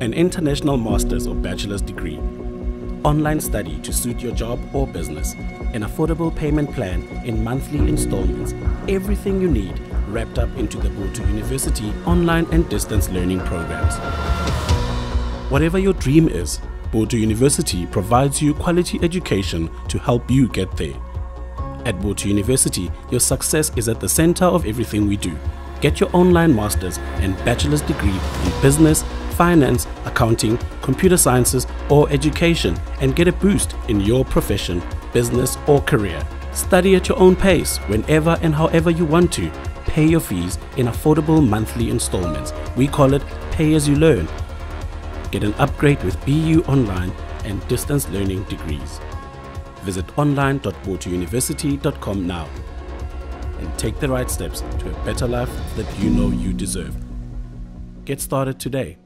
an international master's or bachelor's degree, online study to suit your job or business, an affordable payment plan in monthly installments, everything you need wrapped up into the Botho University online and distance learning programs. Whatever your dream is, Botho University provides you quality education to help you get there. At Botho University, your success is at the center of everything we do. Get your online master's and bachelor's degree in business, finance, accounting, computer sciences, or education and get a boost in your profession, business, or career. Study at your own pace whenever and however you want to. Pay your fees in affordable monthly installments. We call it pay as you learn. Get an upgrade with BU Online and distance learning degrees. Visit online.bothouniversity.com now and take the right steps to a better life that you know you deserve. Get started today.